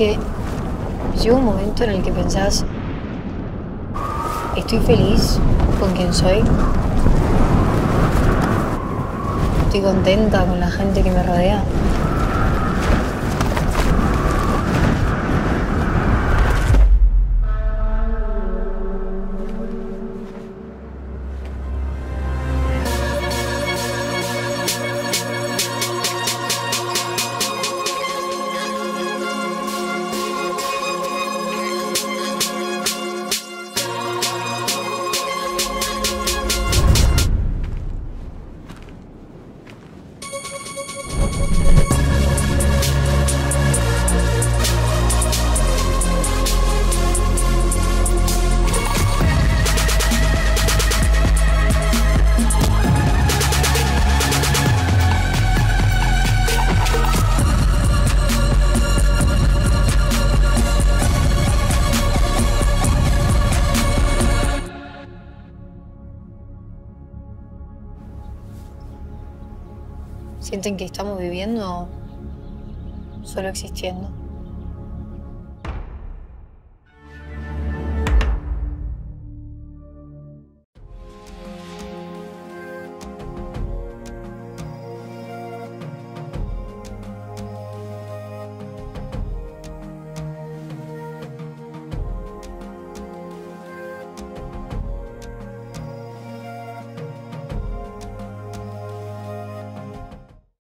que un momento en el que pensás, estoy feliz con quien soy. Estoy contenta con la gente que me rodea. ¿Sienten que estamos viviendo solo existiendo?